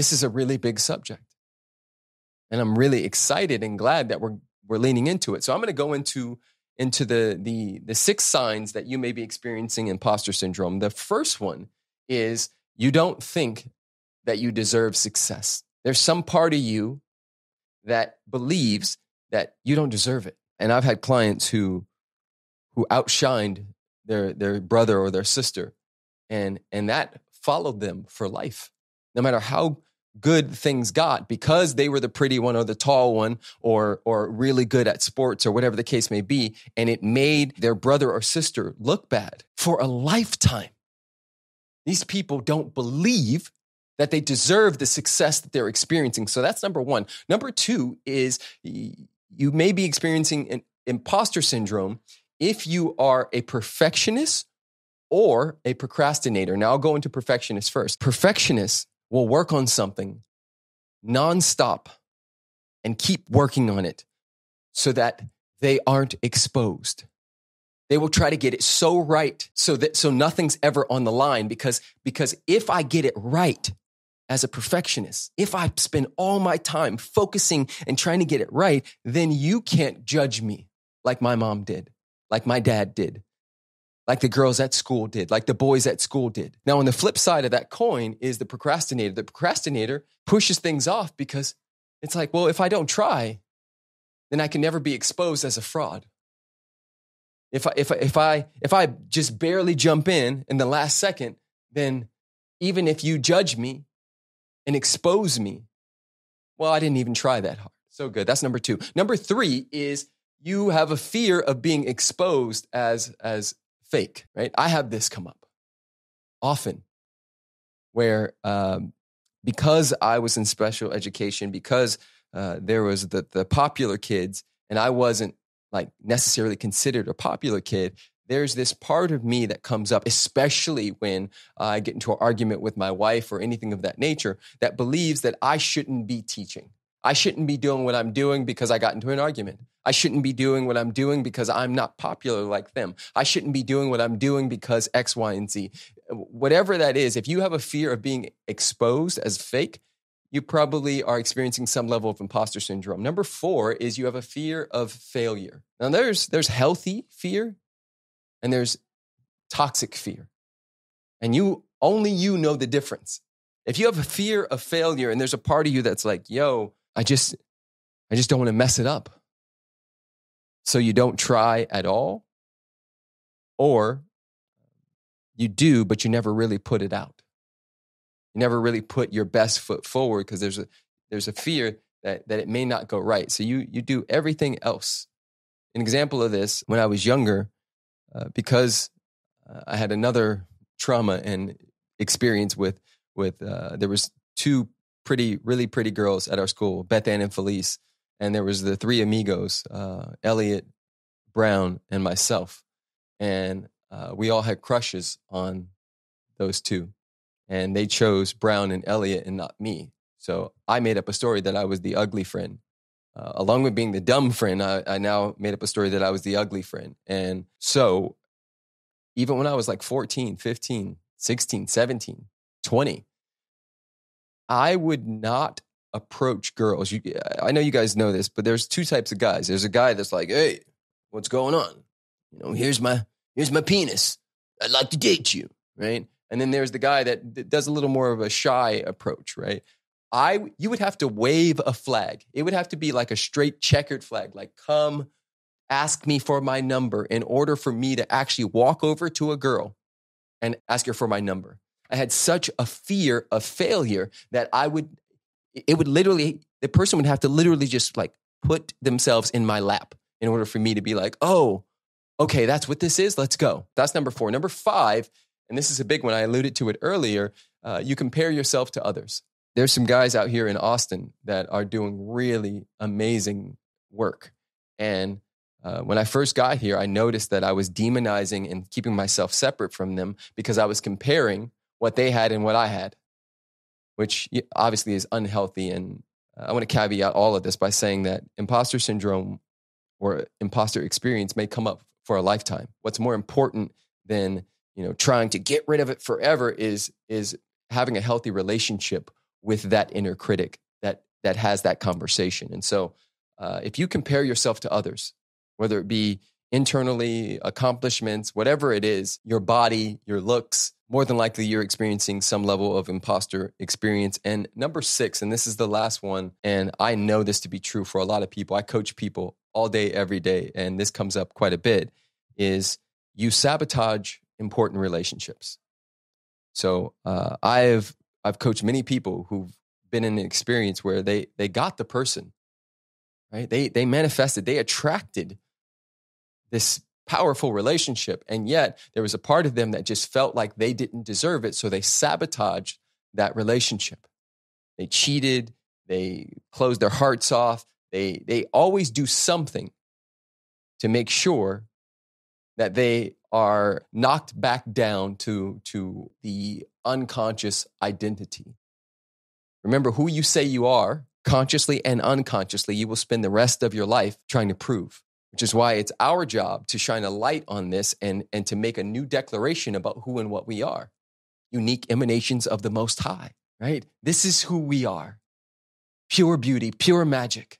this is a really big subject. And I'm really excited and glad that we're we're leaning into it. So I'm going to go into into the the the six signs that you may be experiencing imposter syndrome. The first one is you don't think that you deserve success. There's some part of you that believes that you don't deserve it. And I've had clients who who outshined their their brother or their sister and and that followed them for life. No matter how good things got because they were the pretty one or the tall one or or really good at sports or whatever the case may be and it made their brother or sister look bad for a lifetime. These people don't believe that they deserve the success that they're experiencing. So that's number 1 number 2 is you may be experiencing an imposter syndrome if you are a perfectionist or a procrastinator. Now I'll go into perfectionist first. Perfectionists will work on something nonstop and keep working on it so that they aren't exposed. They will try to get it so right so that so nothing's ever on the line because because if I get it right as a perfectionist, if I spend all my time focusing and trying to get it right, then you can't judge me like my mom did, like my dad did, like the girls at school did, like the boys at school did. Now, on the flip side of that coin is the procrastinator. The procrastinator pushes things off because it's like, well, if I don't try, then I can never be exposed as a fraud. If I, if I, if I, if I just barely jump in in the last second, then even if you judge me and expose me, well, I didn't even try that hard. So good. That's number two. Number three is you have a fear of being exposed as, as fake, right? I have this come up often where um, because I was in special education, because uh, there was the, the popular kids and I wasn't like necessarily considered a popular kid, there's this part of me that comes up, especially when I get into an argument with my wife or anything of that nature, that believes that I shouldn't be teaching. I shouldn't be doing what I'm doing because I got into an argument. I shouldn't be doing what I'm doing because I'm not popular like them. I shouldn't be doing what I'm doing because X, Y, and Z. Whatever that is, if you have a fear of being exposed as fake, you probably are experiencing some level of imposter syndrome. Number four is you have a fear of failure. Now there's there's healthy fear and there's toxic fear. And you only you know the difference. If you have a fear of failure and there's a part of you that's like, yo, I just I just don't want to mess it up. So you don't try at all, or you do, but you never really put it out. You never really put your best foot forward because there's a there's a fear that that it may not go right. So you you do everything else. An example of this: when I was younger, uh, because uh, I had another trauma and experience with with uh, there was two pretty really pretty girls at our school, Beth Ann and Felice, and there was the three amigos, uh, Elliot, Brown, and myself, and uh, we all had crushes on those two, and they chose Brown and Elliot and not me. So I made up a story that I was the ugly friend. Uh, along with being the dumb friend, I, I now made up a story that I was the ugly friend. And so even when I was like 14, 15, 16, 17, 20, I would not approach girls. You, I know you guys know this, but there's two types of guys. There's a guy that's like, "Hey, what's going on? You know, here's my here's my penis. I'd like to date you." Right? And then there's the guy that does a little more of a shy approach, right? I you would have to wave a flag. It would have to be like a straight checkered flag, like come ask me for my number in order for me to actually walk over to a girl and ask her for my number. I had such a fear of failure that I would it would literally the person would have to literally just like put themselves in my lap in order for me to be like, "Oh, okay, that's what this is. Let's go." That's number 4. Number 5, and this is a big one. I alluded to it earlier. Uh, you compare yourself to others. There's some guys out here in Austin that are doing really amazing work. And uh, when I first got here, I noticed that I was demonizing and keeping myself separate from them because I was comparing what they had and what I had, which obviously is unhealthy. And uh, I want to caveat all of this by saying that imposter syndrome or imposter experience may come up for a lifetime. What's more important than you know trying to get rid of it forever is is having a healthy relationship with that inner critic that that has that conversation. And so, uh, if you compare yourself to others, whether it be internally, accomplishments, whatever it is, your body, your looks, more than likely you're experiencing some level of imposter experience. And number six, and this is the last one, and I know this to be true for a lot of people. I coach people all day, every day, and this comes up quite a bit, is you sabotage important relationships. So uh, I've I've coached many people who've been in an experience where they they got the person, right? They they manifested, they attracted this powerful relationship. And yet there was a part of them that just felt like they didn't deserve it. So they sabotaged that relationship. They cheated, they closed their hearts off. They, they always do something to make sure that they are knocked back down to, to the unconscious identity. Remember who you say you are, consciously and unconsciously, you will spend the rest of your life trying to prove which is why it's our job to shine a light on this and, and to make a new declaration about who and what we are unique emanations of the Most High, right? This is who we are pure beauty, pure magic.